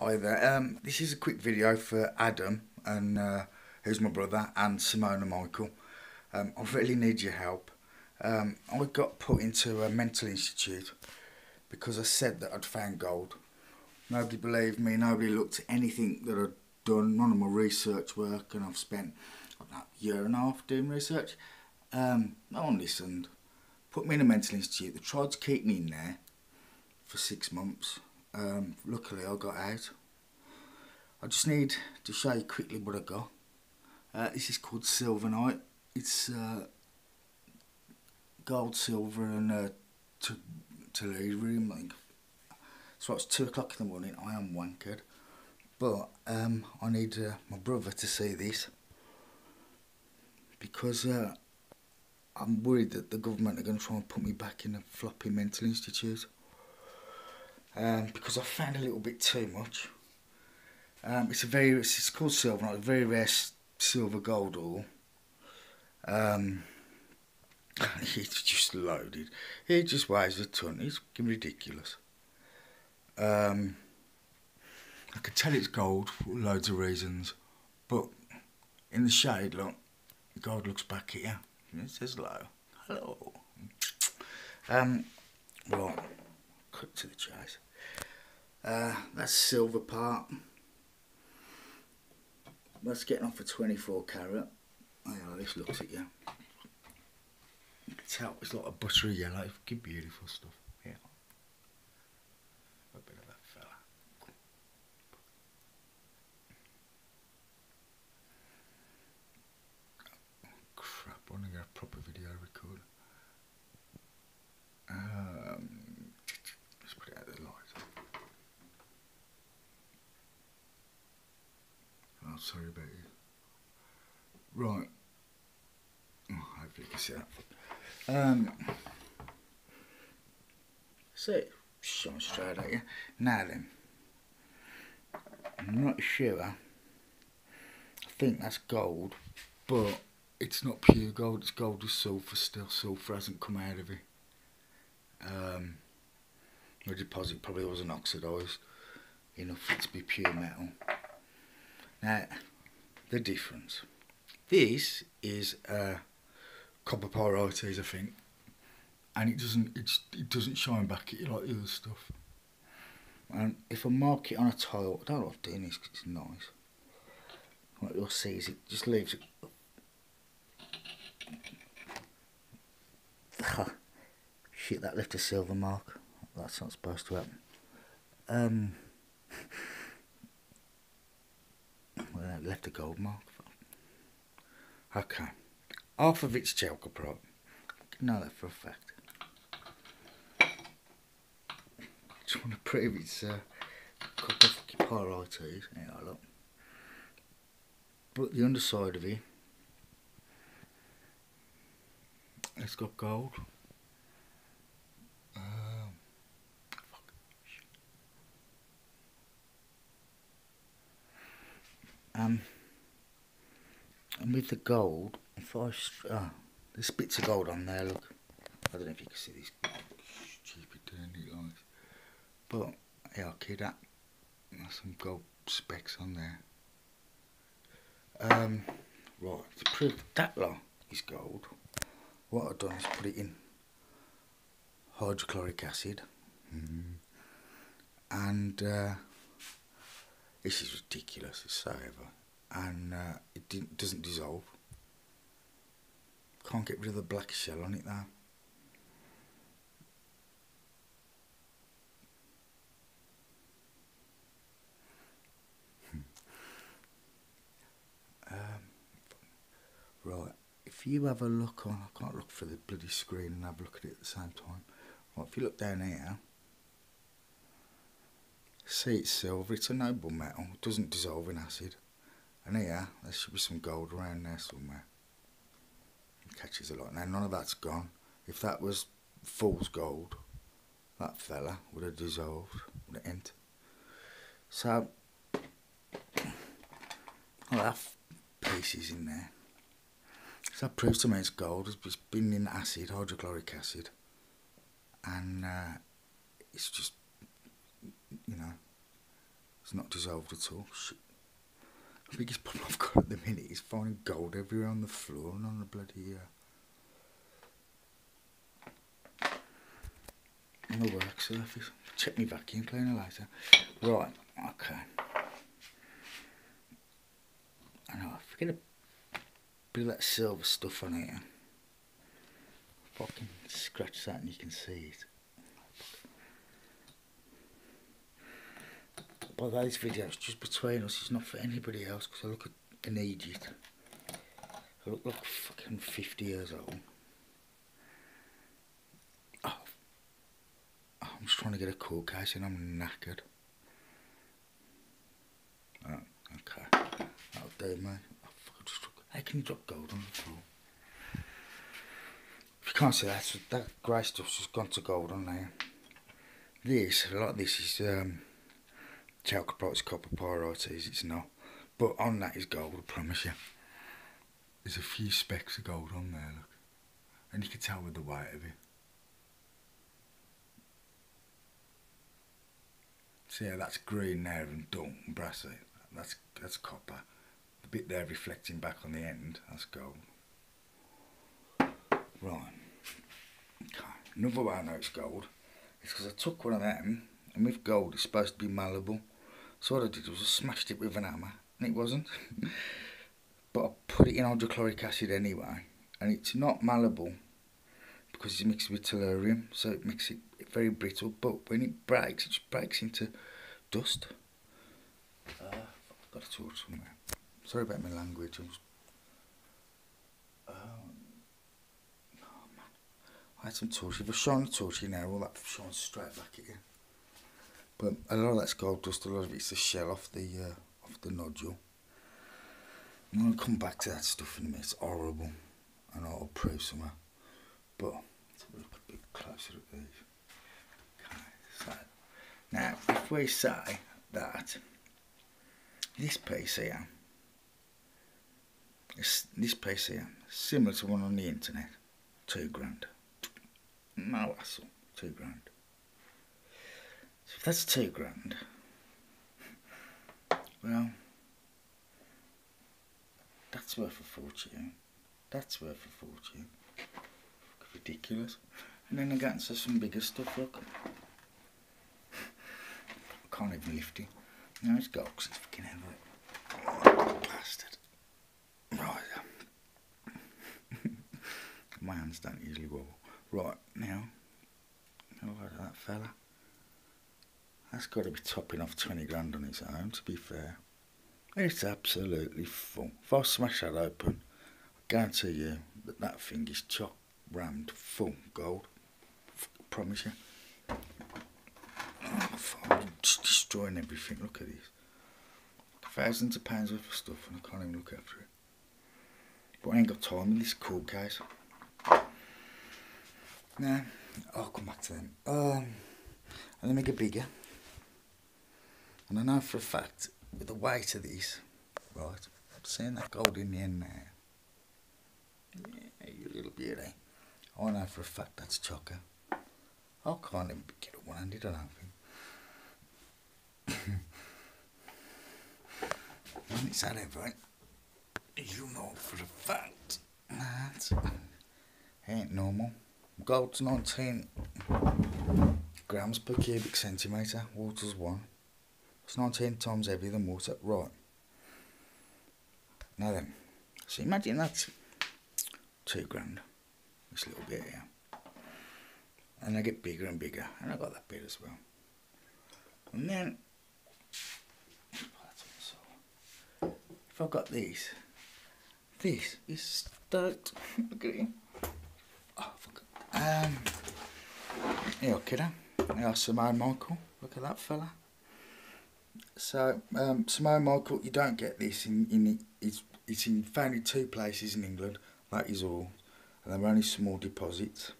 Hi there. Um, this is a quick video for Adam, and uh, who's my brother, and Simona Michael. Um, I really need your help. Um, I got put into a mental institute because I said that I'd found gold. Nobody believed me. Nobody looked at anything that I'd done. None of my research work, and I've spent a year and a half doing research. Um, no one listened. Put me in a mental institute. They tried to keep me in there for six months. Um, luckily, I got out. I just need to show you quickly what I got. Uh, this is called Silver Sylvanite. It's uh, gold, silver, and uh, tellurium. Like, so it's two o'clock in the morning. I am wankered, but um, I need uh, my brother to see this because uh, I'm worried that the government are going to try and put me back in a floppy mental institute um, because I found a little bit too much. Um, it's a very it's called silver, not a very rare silver gold ore. Um, it's just loaded. It just weighs a ton. It's ridiculous. Um, I could tell it's gold for loads of reasons, but in the shade, look, God looks back at you. It says hello. Hello. Um, right, cut to the chase. Uh, that's silver part. That's getting off a 24 carat. Oh yeah, this looks at you. You can tell it's like a buttery yellow. Fucking beautiful stuff. Yeah. A bit of that fella. Oh, crap, I want to get a proper video record. Um, let's put it out the light. Oh, sorry about you. Right. Oh, hopefully you can see that. Um, so, shine straight at you. Now then, I'm not sure. I think that's gold, but it's not pure gold. It's gold with sulphur still. Sulphur hasn't come out of it. Um, the deposit probably wasn't oxidised enough to be pure metal. Now, the difference. This is uh, copper pyrites, I think, and it doesn't it doesn't shine back at you like the other stuff. And if I mark it on a tile, I don't like doing this because it's nice. What you'll see is it just leaves it. Shit, that left a silver mark. That's not supposed to happen. Um. Left a gold mark. Okay. Half of it's chalcopyrite. Know that for a fact. Just want to prove it's uh, copper pyrite. Yeah, look. But the underside of it, it's got gold. Um, and the gold, if I, oh, there's bits of gold on there, look. I don't know if you can see these stupid dirty lights. But, yeah, okay, that, there's some gold specks on there. Um, right, to prove that lot is gold, what I've done is put it in hydrochloric acid. Mm -hmm. And, uh, this is ridiculous, it's so heavy. And uh, it doesn't dissolve. Can't get rid of the black shell on it now. Hmm. Um, right, if you have a look on, I can't look for the bloody screen and have a look at it at the same time. Right, if you look down here, See it's silver, it's a noble metal, it doesn't dissolve in acid. And here, there should be some gold around there somewhere. It catches a lot. Now none of that's gone. If that was fool's gold, that fella would have dissolved, would have entered. So, I'll have pieces in there. So that proves to me it's gold, it's been in acid, hydrochloric acid. And uh, it's just you know, It's not dissolved at all. Shit. Biggest problem I've got at the minute is finding gold everywhere on the floor and on the bloody. Uh, on the work surface. Check me vacuum cleaner later. Right, okay. I know, forget a bit of that silver stuff on here. Fucking scratch that and you can see it. But those videos just between us, it's not for anybody else because I look at, an idiot. I look like fucking 50 years old. Oh I'm just trying to get a cool case and I'm knackered. Oh, okay. That'll do, mate. Oh, just, how can you drop gold on the floor? If you can't see that, that grey stuff's just gone to gold on there. This, a lot of this is um, chalcopyrite, copper pyrite, it's not. But on that is gold, I promise you. There's a few specks of gold on there, look. And you can tell with the weight of it. So yeah, that's green there and dull and brassy. That's that's copper. The bit there reflecting back on the end, that's gold. Right. Okay. Another way I know it's gold is because I took one of them, and with gold it's supposed to be malleable. So what I did was I smashed it with an hammer, and it wasn't. but I put it in hydrochloric acid anyway, and it's not malleable because it's mixed with tellurium, so it makes it very brittle. But when it breaks, it just breaks into dust. Uh, I've got a torch somewhere. Sorry about my language. I was, um, oh man, I had some torch. If I shine the torch in there, all that shines straight back at you. But a lot of that's gold dust. A lot of it's the shell off the uh, off the nodule. I'm gonna come back to that stuff in a minute. It's horrible, and I'll prove somewhere. But let's look a bit closer at these. Okay, so now if we say that this piece here, this, this piece here, similar to one on the internet, two grand. No hassle, two grand. So if that's two grand, well, that's worth a fortune. That's worth a fortune ridiculous. And then I got into some bigger stuff, look. I can't even lift it. No, it's got because it's fucking heavy. Bastard. Right. My hands don't usually wobble. Right, now. How about that fella? That's got to be topping off 20 grand on its own, to be fair. It's absolutely full. If I smash that open, I guarantee you that that thing is chock rammed full gold. F promise you. Oh, I'm just destroying everything. Look at this. Thousands of pounds worth of stuff and I can't even look after it. But I ain't got time in this cool case. Nah, I'll come back to them. Um, and it bigger. And I know for a fact, with the weight of these, right, seeing that gold in the end there. Yeah, you little beauty. I know for a fact that's chocker. I can't even get one-handed, I don't think. when it's that heavy, you know for a fact that ain't normal. Gold's 19 grams per cubic centimetre, water's 1. It's 19 times heavier than water, right. Now then, so imagine that's 2 grand this little bit here. And they get bigger and bigger. And I got that bit as well. And then, if I've got these, this is stoked. Look at it. Oh, fuck. Um, here, kiddo. Now, Simone Michael. Look at that fella. So, um, Simone Michael, you don't get this in, in it's, it's in, in two places in England. That is all and they're only small deposits.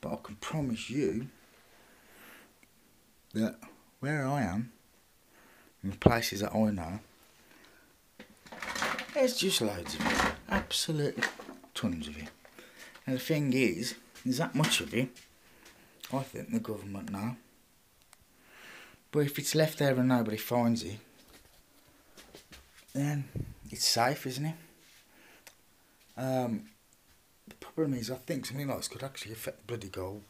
But I can promise you that where I am, in the places that I know, there's just loads of it. Absolutely tons of it. And the thing is, there's that much of it. I think the government now But if it's left there and nobody finds it, then it's safe, isn't it? Um, the problem is, I think something like this could actually affect the bloody gold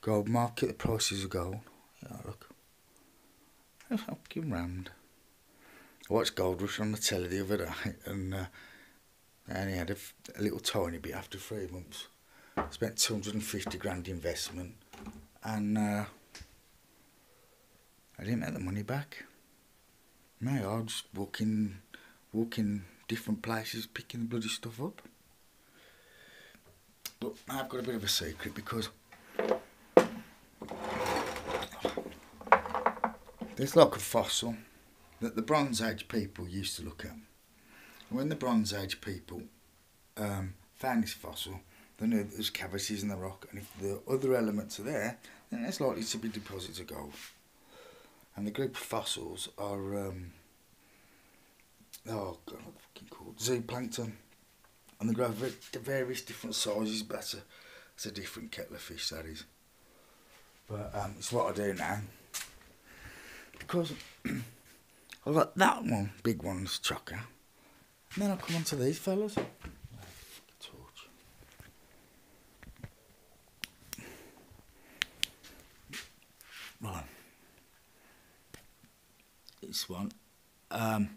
gold market, the prices of gold. Yeah, look. I'm fucking rammed. I watched Gold Rush on the telly the other day, and uh, I only had a, a little tiny bit after three months. Spent 250 grand investment, and uh, I didn't make the money back. No, I was just walking, walking different places, picking the bloody stuff up. But I've got a bit of a secret because there's like a fossil that the Bronze Age people used to look at. When the Bronze Age people um, found this fossil, they knew there's cavities in the rock, and if the other elements are there, then there's likely to be deposits of gold. And the group of fossils are, um, oh god, what the fucking called? Zooplankton. And they grow various different sizes, but that's a, a different kettle of fish, that is. But um, it's what I do now. Because I've got that one, big one's chocker. And then I come on to these fellas. Right. This one. Um,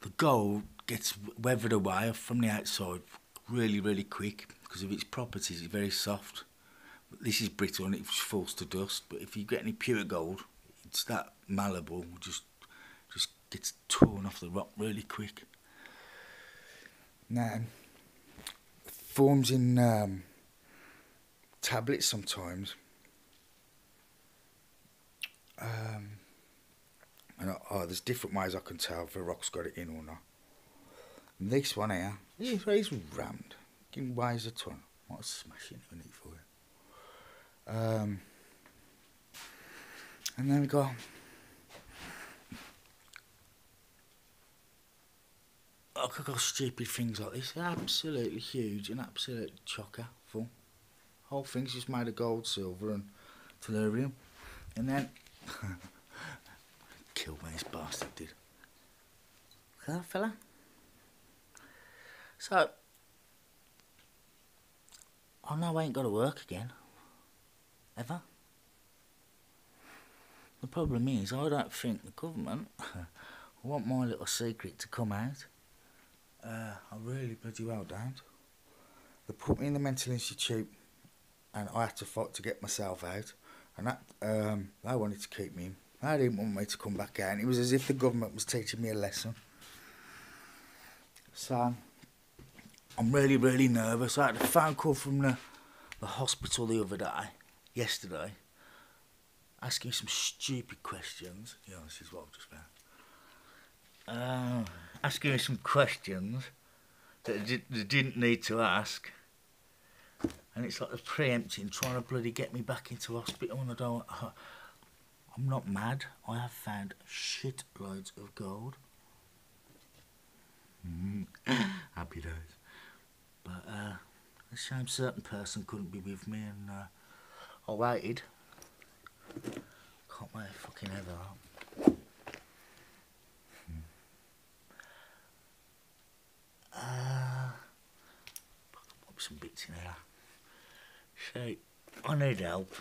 the gold gets weathered away from the outside really, really quick because of its properties. It's very soft. This is brittle and it falls to dust. But if you get any pure gold, it's that malleable, just just gets torn off the rock really quick. Now, forms in um, tablets sometimes. Um, and oh, there's different ways I can tell if a rock's got it in or not. And this one here, he's, he's rammed. It weighs a ton. What smashing in it for it. Um, and then we go. I could go stupid things like this. Absolutely huge and absolute chocker full. Whole thing's just made of gold, silver, and tellurium. And then killed me, this bastard did. Look at that fella? So, I know I ain't got to work again. Ever. The problem is, I don't think the government want my little secret to come out. Uh, I really bloody well don't. They put me in the mental institute and I had to fight to get myself out. And that, um, they wanted to keep me in. They didn't want me to come back out. And it was as if the government was teaching me a lesson. So, I'm really, really nervous. I had a phone call from the, the hospital the other day, yesterday, asking me some stupid questions. Yeah, this is what I've just found. Uh, asking me some questions that they didn't need to ask. And it's like they're preempting, trying to bloody get me back into hospital, and I don't. Uh, I'm not mad. I have found shitloads of gold. Mm. Happy days. But uh, a shame certain person couldn't be with me, and uh, I waited. Can't wait fucking ever up. Hmm. Uh, put some bits in there. See, I need help.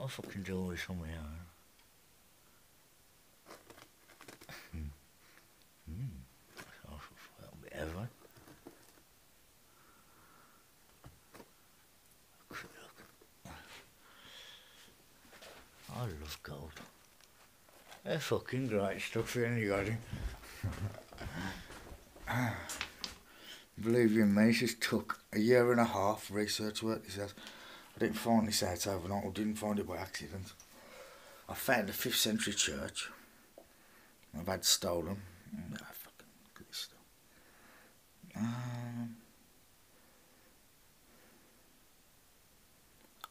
I fucking my own. Hmm. Hmm. Bit heavy. I love gold. They're fucking great stuff, anybody. Believe you me, this took a year and a half research work. This has. I didn't find this out overnight, or didn't find it by accident. I found a 5th century church. I've had stolen. Mm, ah, fucking look at this stuff. Um,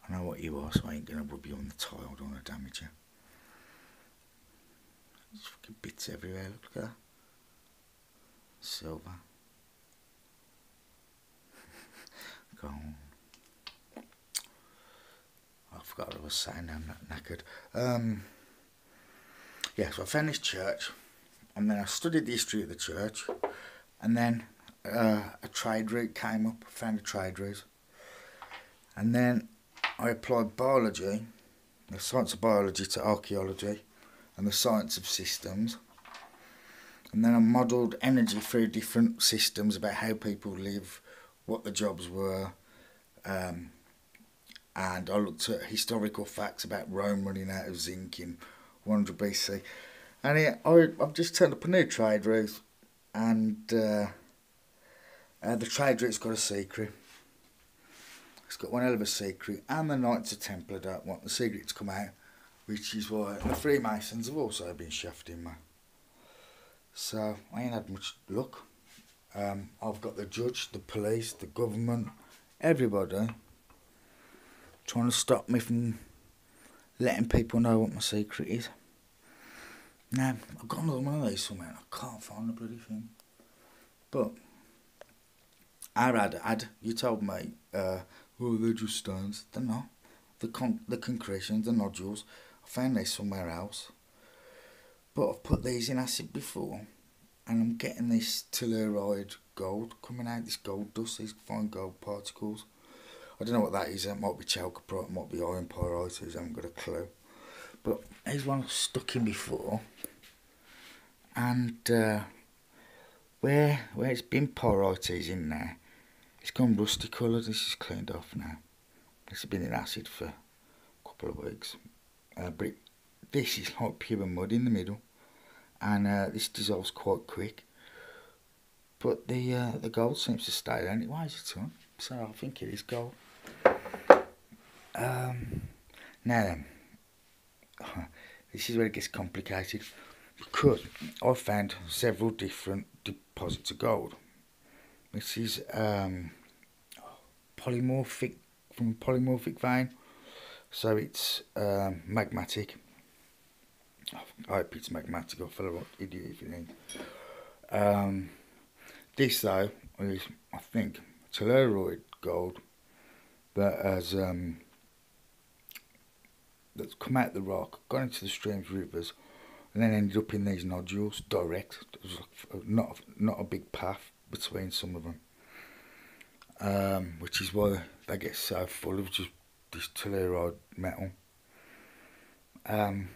I know what you are, so I ain't gonna rub you on the tile, I don't wanna damage you. There's fucking bits everywhere, look at that. Silver. Go on. I forgot what I was saying, I'm not knackered. Um, yeah, so I found this church, and then I studied the history of the church, and then uh, a trade route came up. I found a trade route, and then I applied biology, the science of biology, to archaeology, and the science of systems. And then I modelled energy through different systems about how people live, what the jobs were, um, and I looked at historical facts about Rome running out of zinc in 100 BC. And yeah, I, I've just turned up a new trade route, and uh, uh, the trade route's got a secret. It's got one hell of a secret, and the Knights of Templar don't want the secret to come out, which is why the Freemasons have also been shafting me. So I ain't had much luck. Um, I've got the judge, the police, the government, everybody trying to stop me from letting people know what my secret is. Now, I've got another one of these somewhere I can't find the bloody thing. But, I had, had you told me, uh, oh, they're just stones. They're not. The, con- the concretions, the nodules, I found these somewhere else. But I've put these in acid before and I'm getting this telluride gold coming out, this gold dust, these fine gold particles. I don't know what that is. It might be chalcopyrite, it might be iron pyrites. I haven't got a clue. But there's one stuck in before, and uh, where where it's been pyrites in there, it's gone rusty coloured. This is cleaned off now. This has been in acid for a couple of weeks. Uh, but it, this is like pure mud in the middle, and uh, this dissolves quite quick. But the uh, the gold seems to stay there, and it weighs a ton. So I think it is gold. Um, now then, this is where it gets complicated because I've found several different deposits of gold. This is um, polymorphic from polymorphic vein, so it's um, magmatic. I hope it's magmatic. I feel like idiot if you ain't. Um, this though is, I think, telluride gold that has um, that's come out the rock, gone into the streams, rivers, and then ended up in these nodules direct. There's not not a big path between some of them, um, which is why they get so full of just this telluride metal. Um,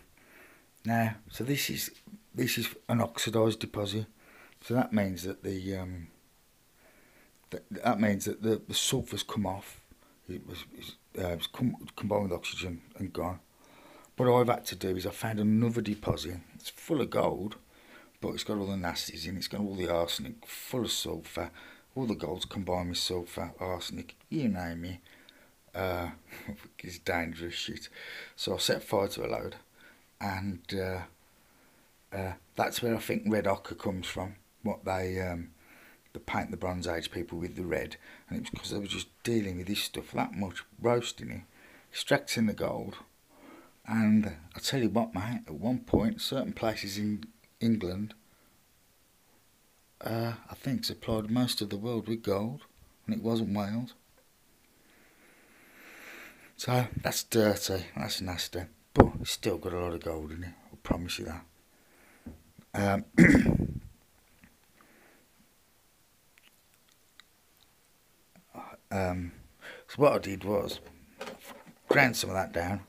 now, so this is this is an oxidized deposit, so that means that the um, that, that means that the, the sulphur's come off. It was, uh, it was com combined with oxygen and gone. What I've had to do is I found another deposit. It's full of gold, but it's got all the nasties in. It's got all the arsenic, full of sulphur. All the gold's combined with sulphur, arsenic, you name it. Uh, it's dangerous shit. So I set fire to a load, and uh, uh, that's where I think red ochre comes from. What they um, they paint the Bronze Age people with the red, and it's because they were just dealing with this stuff that much, roasting it, extracting the gold and I tell you what, mate, at one point, certain places in England, uh, I think, supplied most of the world with gold, and it wasn't Wales. So that's dirty, that's nasty, but it's still got a lot of gold in it, I promise you that. Um, um, so what I did was ground some of that down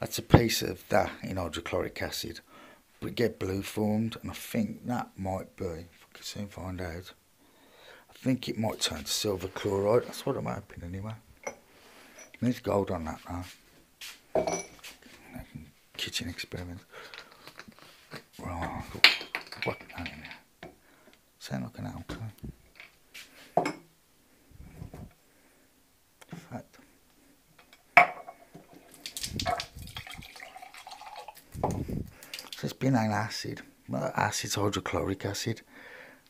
that's a piece of that in hydrochloric acid. We get blue formed, and I think that might be, if I can soon find out, I think it might turn to silver chloride. That's what I'm hoping anyway. There's gold on that now. Kitchen experiment. Right, what? Sound like an alcohol. Been an acid. Well, acid's hydrochloric acid.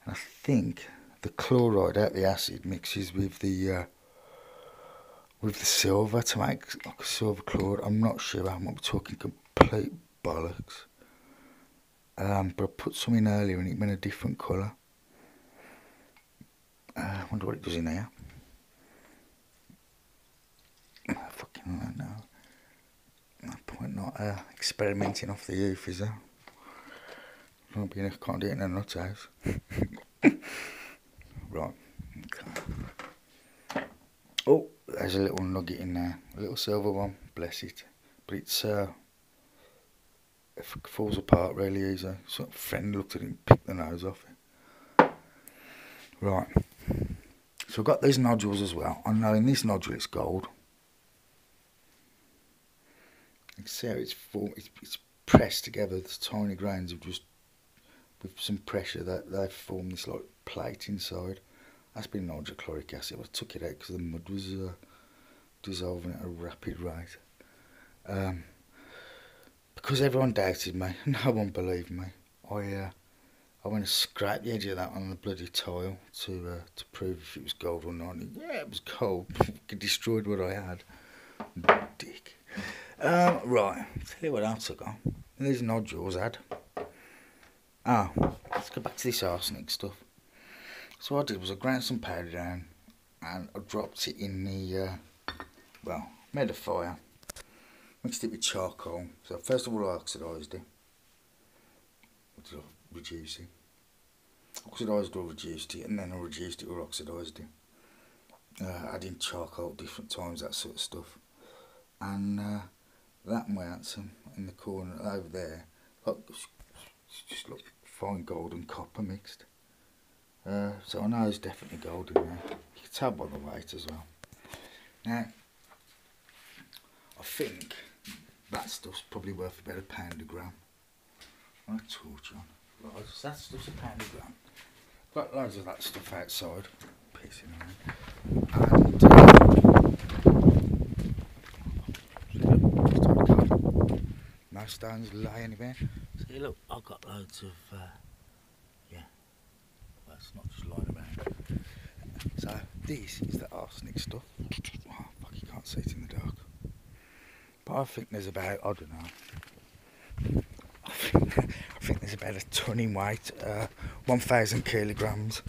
And I think the chloride out the acid mixes with the uh, with the silver to make like a silver chloride. I'm not sure. I'm talking complete bollocks. Um, but I put some in earlier and it went a different colour. Uh, I wonder what it does in there. I fucking don't know. Put We're not uh, experimenting off the youth, is there? Can't, be in a, can't do it in a nut house. right. Okay. Oh, there's a little nugget in there. A little silver one. Bless it. But it's uh, it falls apart really easy. Sort of friend looked at it and picked the nose off it. Right. So I've got these nodules as well. I know in this nodule it's gold. You can see how it's, full, it's, it's pressed together. The tiny grains have just, with some pressure, that they've formed this like plate inside. That's been hydrochloric acid. I took it out because the mud was uh, dissolving at a rapid rate. Um, because everyone doubted me, no one believed me. I uh, I went and scraped the edge of that on the bloody tile to uh, to prove if it was gold or not. And yeah, it was gold. it destroyed what I had. Dick. Um, right, tell you what else I got. These nodules had. Ah, let's go back to this arsenic stuff. So what I did was I ground some powder down and I dropped it in the, uh, well, made a fire. Mixed it with charcoal. So first of all I oxidised it. Reducing. Oxidised or reduced it and then I reduced it or oxidised it. Uh, adding charcoal different times, that sort of stuff. And uh, that went in the corner over there. Look, just look fine gold and copper mixed. Uh, so I know there's definitely gold in there. You can tell by the weight as well. Now, I think that stuff's probably worth about a pound a gram. I torch on. Right, that stuff's a pound a gram. Got loads of that stuff outside. Pissing around. And, uh, no stones lie anywhere. See, look, I've got loads of. Uh, it's not just lying around. So this is the arsenic stuff. Oh, fuck, you can't see it in the dark. But I think there's about, I don't know, I think, there's about a ton in weight, uh, 1,000 kilograms,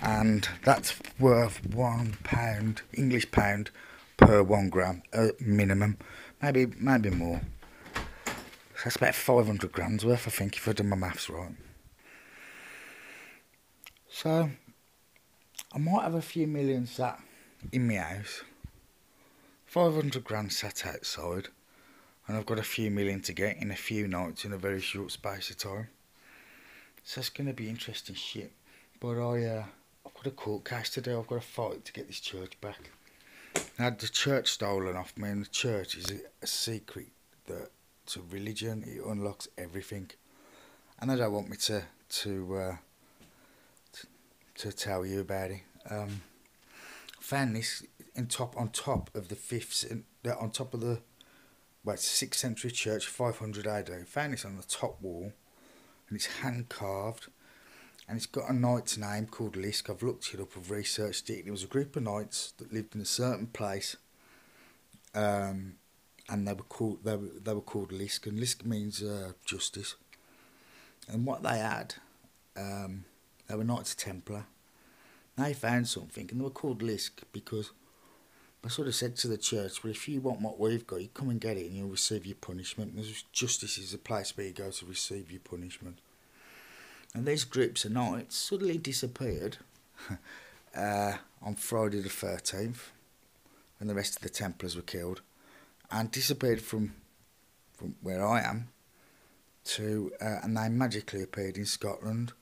and that's worth one pound, English pound, per one gram, uh, minimum, maybe maybe more. That's about 500 grams worth, I think, if I do my maths right. So, I might have a few million sat in my house, 500 grand sat outside, and I've got a few million to get in a few nights in a very short space of time. So it's going to be interesting shit. But I, uh, I've got a court case to do. I've got to fight to get this church back. I had the church stolen off me, and the church is a, a secret that to religion it unlocks everything, and I don't want me to to uh, to tell you about it. Um, found this in top on top of the fifth, on top of the well, sixth century church, 500 AD. Found this on the top wall, and it's hand carved, and it's got a knight's name called Lisk. I've looked it up, I've researched it. It was a group of knights that lived in a certain place, um, and they were called they were, they were called Lisk, and Lisk means uh, justice. And what they had. Um, they were Knights Templar. They found something and they were called Lisk because I sort of said to the church, well, if you want what we've got, you come and get it and you'll receive your punishment. And justice is a place where you go to receive your punishment. And these groups of knights suddenly disappeared uh, on Friday the 13th when the rest of the Templars were killed and disappeared from from where I am to uh, and they magically appeared in Scotland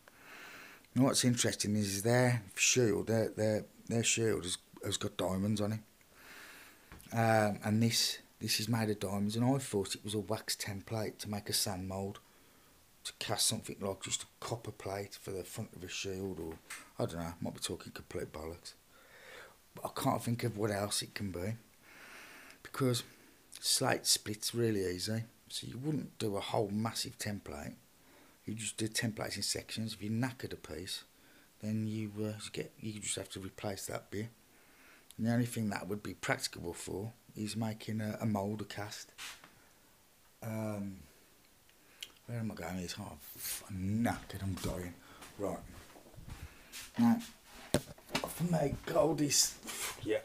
and what's interesting is their shield, their their their shield has, has got diamonds on it, um, and this this is made of diamonds. And I thought it was a wax template to make a sand mould, to cast something like just a copper plate for the front of a shield, or I don't know. Might be talking complete bollocks, but I can't think of what else it can be, because slate splits really easy. So you wouldn't do a whole massive template you just do templates in sections. If you knackered a piece, then you uh, get you just have to replace that bit. And the only thing that would be practicable for is making a, a mould, a cast. Um, where am I going? It's oh, I'm knackered. I'm dying. Right now, for me, gold is yeah,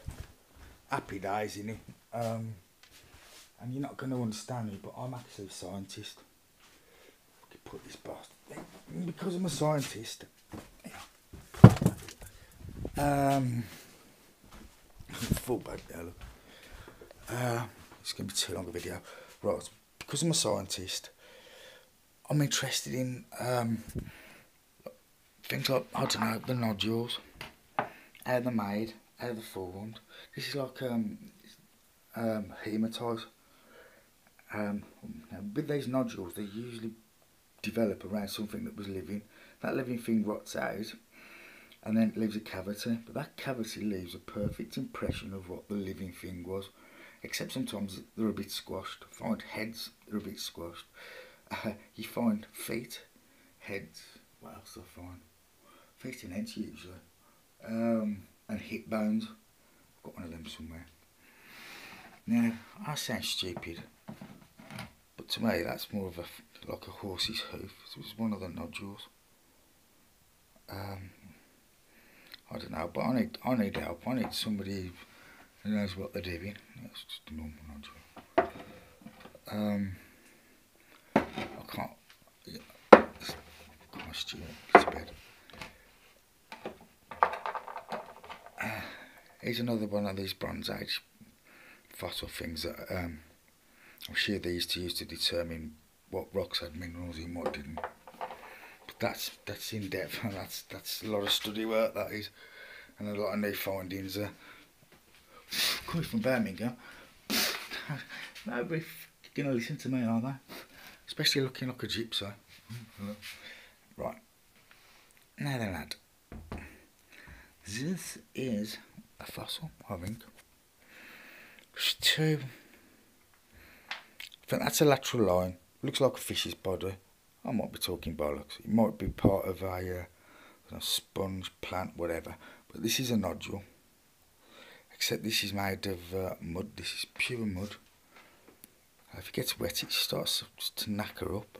happy days in it. Um, and you're not going to understand me, but I'm actually a scientist. I put this bastard because I'm a scientist. Um, full back there. Look. Uh, it's going to be too long a video. Right, because I'm a scientist, I'm interested in um, things like I don't know the nodules, how they're made, how they're formed. This is like um, um, hematite. Um, with these nodules, they usually develop around something that was living. That living thing rots out and then leaves a cavity. But that cavity leaves a perfect impression of what the living thing was, except sometimes they're a bit squashed. Find heads, they're a bit squashed. Uh, you find feet, heads, what else do I find? Feet and heads usually. Um, and hip bones. I've got one of them somewhere. Now, I sound stupid, to me that's more of a like a horse's hoof. It's one of the nodules. Um, I don't know, but I need I need help. I need somebody who knows what they're doing. That's just a normal nodule. Um, I can't. Yeah, to bed. Uh, here's another one of these Bronze Age fossil things that um, I'm sure they used to use to determine what rocks had minerals in, what didn't. But that's that's in depth, and that's that's a lot of study work. That is, and a lot of new findings. Uh, coming from Birmingham, nobody's gonna listen to me, are they? Especially looking like a gypsy. Right. Now then, lad. This is a fossil, I think. Two. Think that's a lateral line. Looks like a fish's body. I might be talking bollocks. It might be part of a, uh, a sponge plant, whatever. But this is a nodule. Except this is made of uh, mud. This is pure mud. If it gets wet, it starts to knacker up.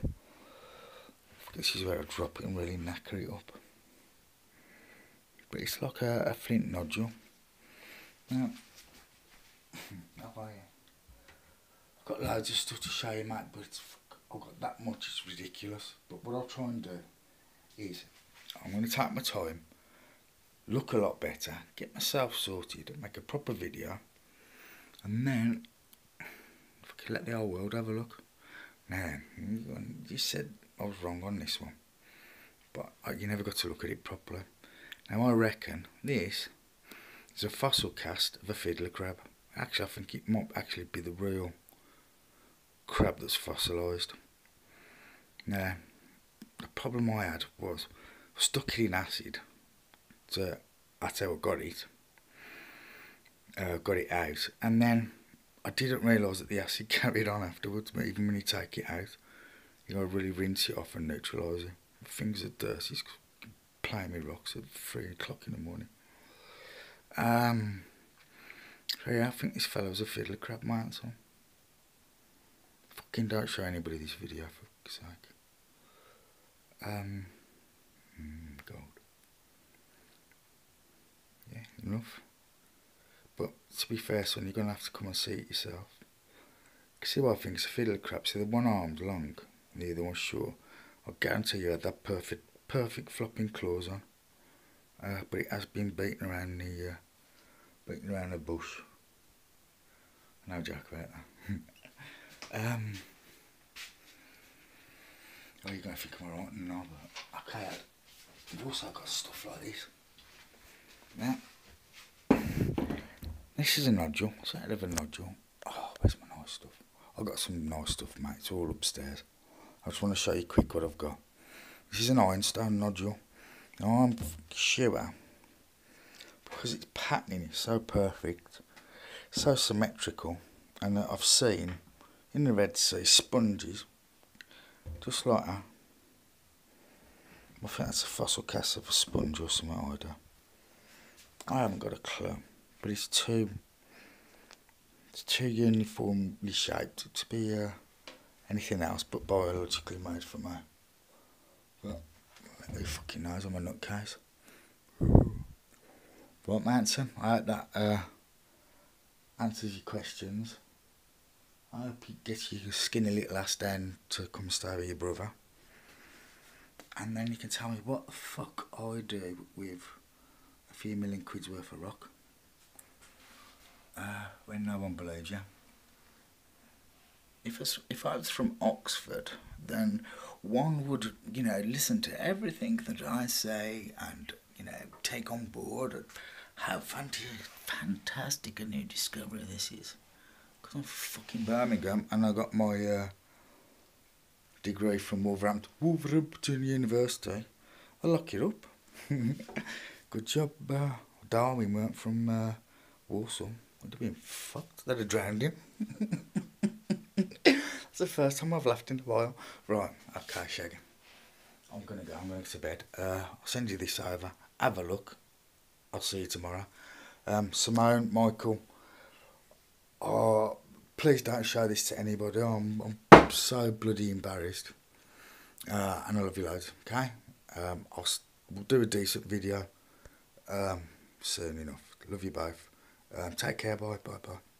This is where I drop it and really knacker it up. But it's like a, a flint nodule. Now, I've got loads of stuff to show you, mate, but I've got that much, it's ridiculous. But what I'll try and do is I'm going to take my time, look a lot better, get myself sorted, make a proper video, and then if I can let the whole world have a look. Now, you said I was wrong on this one, but you never got to look at it properly. Now, I reckon this is a fossil cast of a fiddler crab. Actually, I think it might actually be the real crab that's fossilised. Now, the problem I had was stuck it in acid. So that's how I got it. Uh, got it out, and then I didn't realise that the acid carried on afterwards. But even when you take it out, you gotta really rinse it off and neutralise it. Things are dirty. It's playing me rocks at three o'clock in the morning. Um. So yeah, I think this fellow's a fiddler crab, man. So fucking don't show anybody this video for fuck's sake. Um, mm, gold. Yeah, enough. But to be fair, son, you're going to have to come and see it yourself. See what I think it's a fiddle crab. See, the one arm's long, and the other one's short. I guarantee you had that perfect, perfect flopping claws on. Uh, but it has been beaten around the, uh, beaten around the bush. No joke about that. Um, Oh, you're going to think I'm alright now, but okay, we've also got stuff like this. Now, this is a nodule, it's a hell of a nodule. Oh, where's my nice stuff? I've got some nice stuff, mate, it's all upstairs. I just want to show you quick what I've got. This is an ironstone nodule. Now, I'm sure, because its patterning is so perfect, so symmetrical, and I've seen in the Red Sea sponges just like that. I think that's a fossil cast of a sponge or something either. I haven't got a clue, but it's too it's too uniformly shaped to be uh, anything else but biologically made for me. But who fucking knows? I'm a nutcase. Right, Manson, I hope that uh, answers your questions. I hope you get your skinny little ass down to come stay with your brother. And then you can tell me what the fuck I do with a few million quid's worth of rock. Uh, when no one believes you. If, it's, if I was from Oxford, then one would, you know, listen to everything that I say and, you know, take on board how fantastic a new discovery this is. Fucking Birmingham and I got my uh, degree from Wolverhampton, Wolverhampton University. I lock it up. Good job, uh, Darwin weren't from uh, Warsaw. Would have been fucked. They'd have drowned him. It's the first time I've laughed in a while. Right, okay, Shaggy. I'm gonna go, I'm going to bed. Uh, I'll send you this over. Have a look. I'll see you tomorrow. Um, Simone, Michael, oh, please don't show this to anybody. I'm, I'm so bloody embarrassed. Uh, and I love you loads, okay? Um, I'll we'll do a decent video um, soon enough. Love you both. Um, take care. Bye. Bye. Bye.